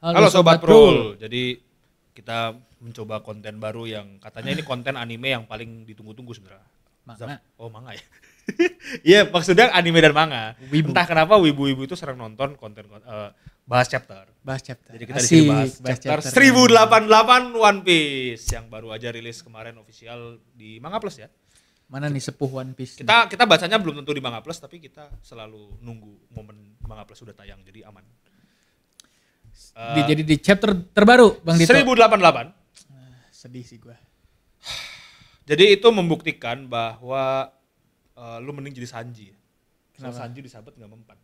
Halo, Sobat, Prul. Jadi kita mencoba konten baru yang katanya ini konten anime yang paling ditunggu-tunggu sebenarnya. Manga. Oh manga ya. Iya maksudnya anime dan manga. Wibu. Entah kenapa wibu-wibu itu sering nonton konten eh, bahas chapter. Bahas chapter. Jadi kita di sini bahas, chapter, 1088 One Piece yang baru aja rilis kemarin official di Manga Plus ya. Mana nih sepuh One Piece? nih? Kita kita bacanya belum tentu di Manga Plus tapi kita selalu nunggu momen Manga Plus sudah tayang jadi aman. Di- jadi di chapter terbaru Bang Dito. 1088. Sedih sih gua. Jadi itu membuktikan bahwa eh, lu mending jadi Sanji. ya. Soal Kenapa? Sanji disabet nggak mempan.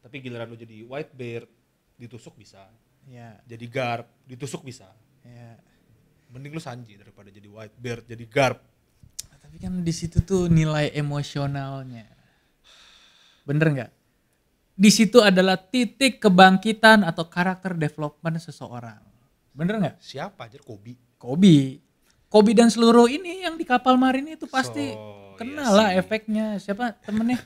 Tapi giliran lu jadi Whitebeard ditusuk bisa. Ya, Jadi Garp ditusuk bisa. ya. Mending lu Sanji daripada jadi Whitebeard jadi Garp. Tapi kan di situ tuh nilai emosionalnya. Bener nggak? Di situ adalah titik kebangkitan atau karakter development seseorang. Bener nggak? Siapa aja Kobi? Kobi. Kobi dan seluruh ini yang di kapal marin itu pasti So, kenal iya lah sih. efeknya. Siapa temennya?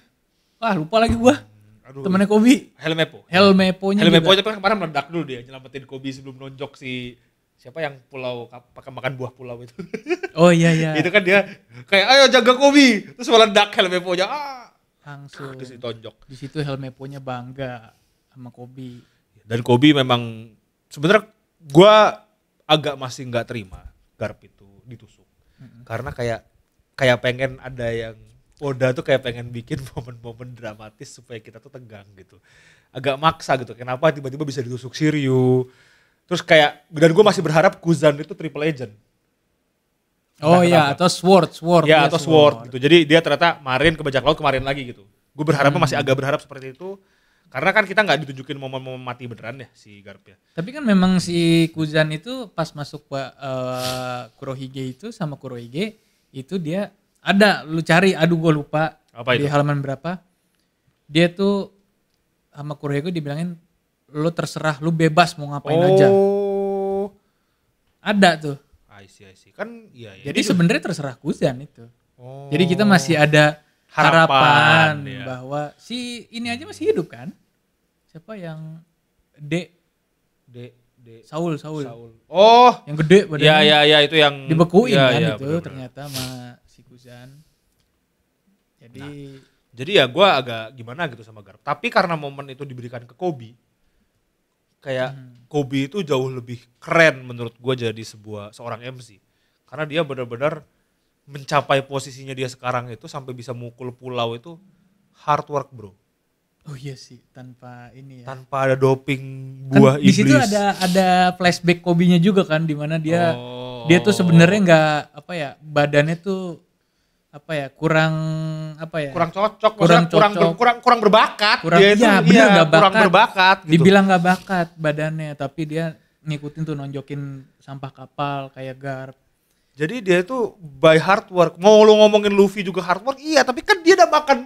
Wah lupa lagi gua. Aduh. Temennya Kobi. Helmepo. Helmepo-nya Helmepo juga. aja kemarin meledak dulu dia nyelamatin Kobi sebelum nonjok si siapa yang pulau pakai makan buah pulau itu. Oh iya iya. itu kan dia kayak ayo jaga Kobi terus meledak Helmepo-nya ah Langsung. terus ditonjok. Di situ Helmepo-nya bangga sama Kobi. Dan Kobe memang sebenarnya gua agak masih nggak terima Garp itu ditusuk. Karena kayak kayak pengen ada yang Oda tuh kayak pengen bikin momen-momen dramatis supaya kita tuh tegang gitu. Agak maksa gitu. Kenapa tiba-tiba bisa ditusuk Shiryu? Terus kayak dan gue masih berharap Kuzan itu triple agent. Oh iya, atau Sword, Sword. ya atau sword, gitu. Jadi dia ternyata marin ke bajak laut kemarin lagi gitu. Gue berharapnya masih agak berharap seperti itu. Karena kan kita nggak ditunjukin momen-momen mati beneran ya si Garp ya. Tapi kan memang si Kuzan itu pas masuk Pak eh, Kurohige itu sama Kurohige itu dia ada lu cari aduh gue lupa Apa di halaman berapa. Dia tuh sama Kurohige dibilangin lu terserah lu bebas mau ngapain aja. Oh, Ada tuh. I see, I see. Kan iya, iya. Jadi sebenarnya terserah Kuzan itu. Oh. Jadi kita masih ada Harapan, harapan, ya. bahwa si ini aja masih hidup kan? Siapa yang D D, D, Saul Saul, Saul. Oh, yang gede badannya iya iya itu yang dibekuin iya, kan iya, itu bener-bener. ternyata sama si Kuzan. Jadi Jadi ya gua agak gimana gitu sama Garp. Tapi karena momen itu diberikan ke Kobe, kayak Hmm. Kobe itu jauh lebih keren menurut gua jadi sebuah seorang MC. Karena dia benar-benar mencapai posisinya dia sekarang itu sampai bisa mukul pulau itu hard work bro. oh iya sih tanpa ini ya. Tanpa ada doping Kan buah di situ iblis. ada ada flashback Kobinya juga kan di mana dia Oh. dia tuh sebenarnya nggak apa ya badannya tuh apa ya kurang apa ya kurang cocok, Kurang maksudnya kurang ber- cocok. kurang kurang berbakat. kurang dia itu iya, bener iya, kurang bakat. berbakat gitu. dibilang nggak bakat badannya tapi dia ngikutin tuh nonjokin sampah kapal kayak garp Jadi dia itu by hard work. Mau lu ngomongin Luffy juga hard work, iya, tapi kan dia udah makan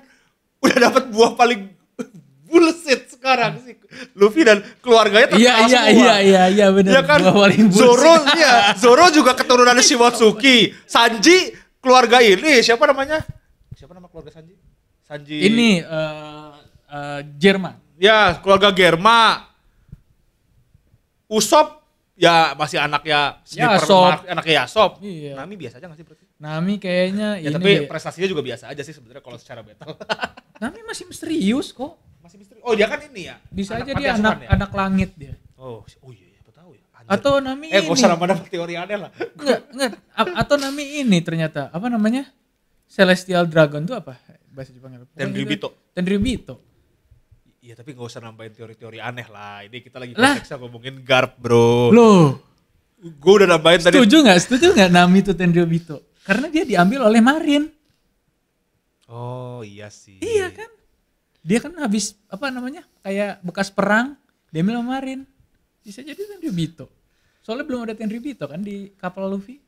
udah dapat buah paling bullshit sekarang sih. Luffy dan keluarganya terkenal iya iya semua. iya iya iya benar Ya kan? Zoro iya, Zoro juga keturunan Shimotsuki. Sanji keluarga ini siapa namanya? Siapa nama keluarga Sanji? Sanji ini eh eh, Jerman Ya, keluarga Germa. Usop ya masih anaknya Sniper Yasop. Mark, anaknya Yasop. Iya. Nami biasa aja gak sih berarti? Nami kayaknya Ya ini tapi deh. prestasinya juga biasa aja sih sebenarnya kalau secara battle. Nami masih misterius kok Masih misteri. Oh, dia kan ini ya. bisa anak aja dia anak ya? anak langit dia Oh, oh iya, iya, tahu ya. Anjir. Atau Nami eh, ini. gak usah nambah teori aneh lah. enggak enggak. Atau Nami ini ternyata apa namanya? Celestial Dragon tuh apa? Bahasa Jepangnya Pokoknya Tenryubito. itu- Tenryubito. Iya, tapi gak usah nambahin teori-teori aneh lah. Ini kita lagi konteksnya ngomongin Garp, bro. loh. Gue udah nambahin tadi. setuju nggak? Setuju nggak Nami itu Tenryubito? Karena dia diambil oleh Marin. Oh, iya sih. iya kan? Dia kan habis apa namanya? Kayak bekas perang diambil sama Marin. Bisa jadi Tenryubito soalnya belum ada Tenryubito kan di kapal Luffy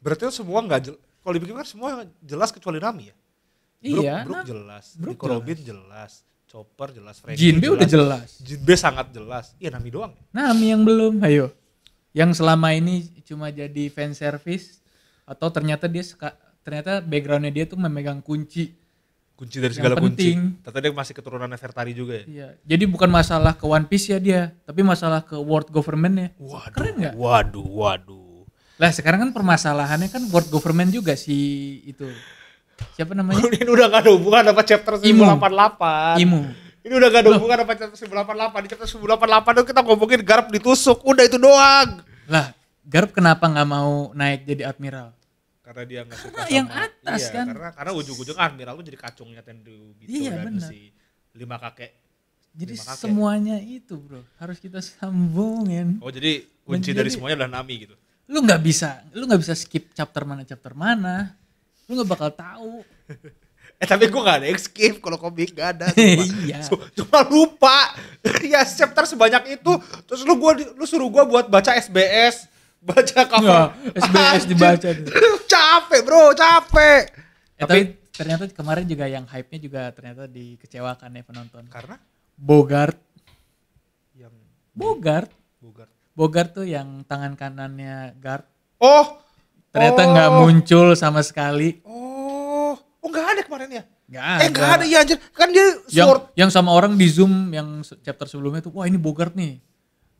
Berarti semua nggak jelas. Kalau dipikir semua jelas kecuali Nami ya. Brook, iya Brook Nam- jelas, Brook Nico Robin jelas, Chopper jelas, Frankie Jinbe udah jelas Jinbe sangat jelas. Iya Nami doang. Nami yang belum, ayo. Yang selama ini cuma jadi fan service atau ternyata dia ternyata backgroundnya dia tuh memegang kunci kunci dari Yang segala kunci. penting. Ternyata dia masih keturunan Nefertari juga ya. Iya. Jadi bukan masalah ke One Piece ya dia, tapi masalah ke world government-nya. Waduh, Keren nggak? Waduh, waduh. Lah sekarang kan permasalahannya kan world government juga si itu. Siapa namanya? Ini udah gak ada hubungan sama chapter Imu. 1088. Imu. Ini udah gak ada hubungan sama chapter 1088. Di chapter 1088 itu kita ngomongin Garp ditusuk. Udah itu doang. Lah, Garp kenapa nggak mau naik jadi admiral? Karena dia gak suka sama yang atas iya, kan. Karena karena ujung-ujung Admiral tuh jadi kacungnya Tendu gitu Iya, dan benar. si lima kakek. Jadi Lima kakek. semuanya itu bro harus kita sambungin. Oh jadi kunci Menjadi- dari semuanya adalah Nami gitu. Lu nggak bisa, lu nggak bisa skip chapter mana chapter mana. Lu nggak bakal tahu. Eh tapi gue gak ada yang skip kalau komik gak ada. Cuma, Iya. cu- cuma lupa. ya chapter sebanyak itu. Terus lu gua lu suruh gua buat baca SBS, baca cover. Nggak, SBS dibaca capek bro, capek. Eh, tapi ternyata kemarin juga yang hype-nya juga ternyata dikecewakan ya penonton. karena Bogart, yang Bogart, Bogart. Bogart tuh yang tangan kanannya Gart Oh, ternyata Oh. nggak muncul sama sekali. oh, oh nggak ada kemarin ya? Nggak Eh nggak ada ya anjir, kan dia Yang sword. yang sama orang di zoom yang chapter sebelumnya tuh, wah ini Bogart nih.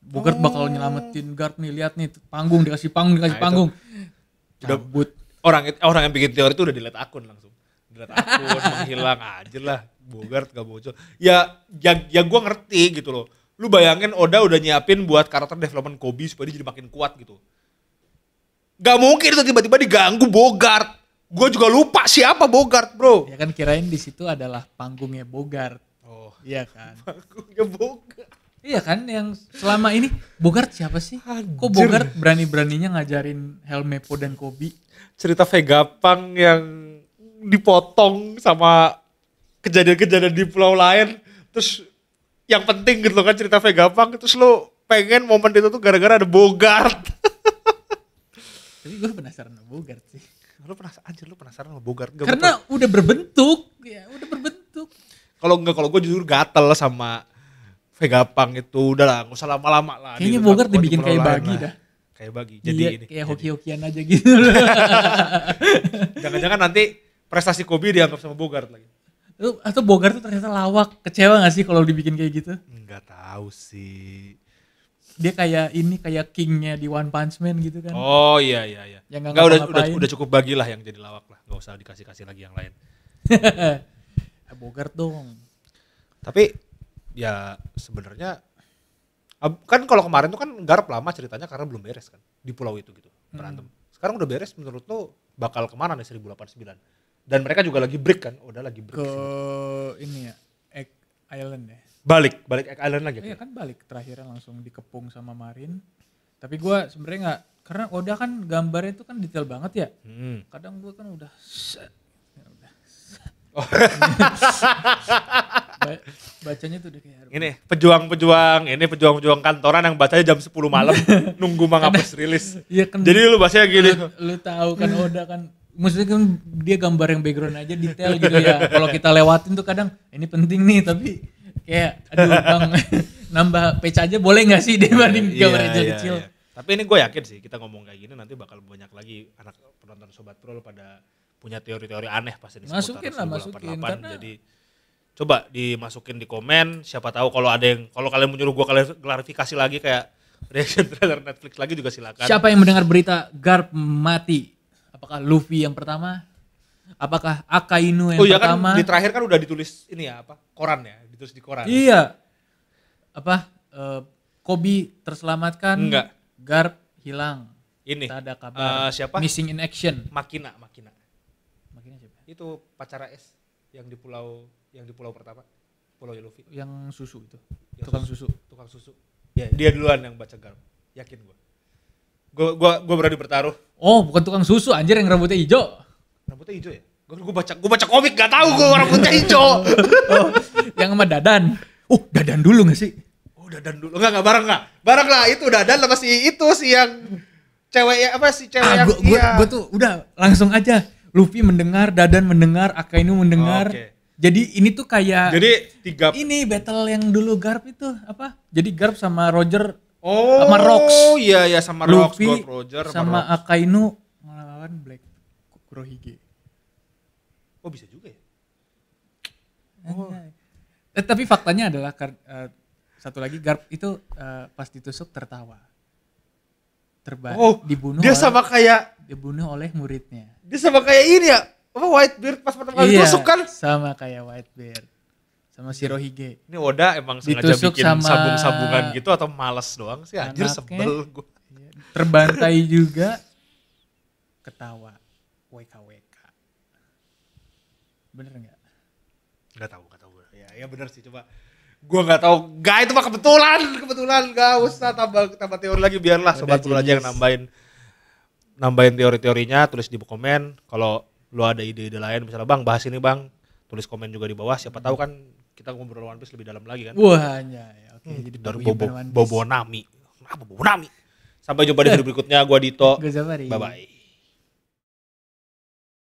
Bogart bakal nyelamatin Gart nih, lihat nih panggung dikasih panggung dikasih Nah, itu. panggung. Udah- Cabut. Orang orang yang bikin teori itu udah delete akun langsung. Delete akun, menghilang aja lah. Bogart gak muncul. Ya, yang yang gue ngerti gitu loh. Lu bayangin Oda udah nyiapin buat karakter development Kobe supaya dia jadi makin kuat gitu. Gak mungkin itu tiba-tiba diganggu Bogart. Gue juga lupa siapa Bogart bro. Ya kan kirain di situ adalah panggungnya Bogart. Oh, Iya kan? panggungnya Bogart. Iya kan yang selama ini Bogart siapa sih? Kok Anjir. Bogart berani-beraninya ngajarin Helmepo dan Kobe? cerita Vegapunk yang dipotong sama kejadian-kejadian di pulau lain terus yang penting gitu loh kan cerita Vegapunk terus lo pengen momen itu tuh gara-gara ada Bogart Tapi gue penasaran sama Bogart sih. lo penasaran anjir lo penasaran sama Bogart Gak Karena udah berbentuk, ya udah berbentuk. kalau enggak kalau gue jujur gatel sama Vegapunk itu udah lah nggak usah lama-lama lah Kayaknya di dibikin kayak bagi lah. dah. kayak bagi Jadi jadi ini kayak hoki-hokian aja gitu. jangan-jangan nanti prestasi Kobe dianggap sama Bogart lagi Atau Bogart tuh ternyata lawak. Kecewa gak sih kalau dibikin kayak gitu? nggak tahu sih Dia kayak ini kayak kingnya di One Punch Man gitu kan. Oh iya iya iya. Yang Nggak, udah, udah udah cukup bagilah yang jadi lawak lah. Gak usah dikasih kasih lagi yang lain. Bogart dong. Tapi ya sebenarnya kan kalau kemarin tuh kan garap lama ceritanya karena belum beres kan di pulau itu gitu berantem. Sekarang udah beres menurut lo bakal ke mana nih 1089? Dan mereka juga lagi break kan? Udah lagi break. Ke sih. ini ya, Egg Island ya. Balik, balik Egg Island lagi. Iya kan balik terakhirnya langsung dikepung sama Marin. Tapi gua sebenarnya nggak karena Oda kan gambarnya itu kan detail banget ya. Hmm. Kadang gua kan udah set, ya udah. Oh. Ba- bacanya tuh udah kayak Ini pejuang-pejuang, ini pejuang-pejuang kantoran yang bacanya jam 10 malam nunggu mangapus rilis. Iya kan. Jadi lu bacanya gini. lu, lu tahu kan Oda kan maksudnya kan dia gambar yang background aja detail gitu ya. Kalau kita lewatin tuh kadang ini penting nih tapi kayak aduh Bang nambah page aja boleh nggak sih dibanding Iya, gambar iya, kecil-kecil. iya. Tapi ini gue yakin sih kita ngomong kayak gini nanti bakal banyak lagi anak penonton sobat pro pada punya teori-teori aneh pasti di Masukin lah, 1088. masukin, karena- Jadi coba dimasukin di komen. Siapa tahu kalau ada yang kalau kalian menyuruh gue kalian klarifikasi lagi kayak reaction trailer Netflix lagi juga silakan. Siapa yang mendengar berita Garp mati? Apakah Luffy yang pertama? Apakah Akainu yang Oh iya kan pertama? di terakhir kan udah ditulis ini ya apa koran ya ditulis di koran. Iya. Apa? eh, Kobe terselamatkan. Enggak. Garp hilang. Ini Tak ada kabar. eh, siapa? Missing in action. Makina Makina. Makanya siapa? Itu pacara S yang di pulau yang di pulau pertama. Pulau Luffy. Yang susu itu. Yang Tukang susu. tukang susu. Ya, dia duluan yang baca garp. Yakin gua. Gua gua gua berani bertaruh. Oh, bukan tukang susu anjir yang rambutnya hijau. Rambutnya hijau ya? Gua, gua baca gua baca komik gak tahu gua rambutnya hijau. Oh, yang sama Dadan. Oh, Dadan dulu gak sih? oh, dadan dulu. Enggak enggak bareng enggak. Bareng lah itu dadan sama si itu si yang cewek ya apa sih cewek Ah, yang gua, gua, gua tuh udah langsung aja. Luffy mendengar, Dadan mendengar, Akainu mendengar. Oh, oke. Jadi ini tuh kayak Jadi tiga ini battle yang dulu Garp itu apa? Jadi Garp sama Roger Oh, sama Rocks. iya iya sama Rocks, Luffy Gold Roger sama Rocks. Akainu melawan Black Kurohige. Oh bisa juga ya? Anjay. Eh, tapi faktanya adalah eh, satu lagi Garp itu eh, pas ditusuk tertawa. Terba Oh, dibunuh Dia oleh, sama kayak dibunuh oleh muridnya. dia sama kayak ini ya. Apa Whitebeard pas pertama kali Iya, tusuk kan? sama kayak Whitebeard. Sama Shirohige. Ini Oda emang sengaja Ditusuk bikin sama sambung-sambungan gitu atau males doang sih anjir anaknya. sebel gua. Iya, Terbantai juga ketawa. WKWK. Bener nggak? Gak tahu, gak tahu. Ya, ya benar sih coba. Gua nggak tahu. Gak itu mah kebetulan, kebetulan. Gak usah tambah tambah teori lagi biarlah. Udah sobat lu aja yang nambahin nambahin teori-teorinya tulis di komen. Kalau lu ada ide-ide lain misalnya Bang bahas ini Bang. Tulis komen juga di bawah. Siapa tahu kan kita ngobrol One Piece lebih dalam lagi kan? Wah, ya, ya, oke. Hmm, Jadi dari bobo bobo nami. Nah bobo nami? Sampai jumpa di video berikutnya. Gua Dito. Bye bye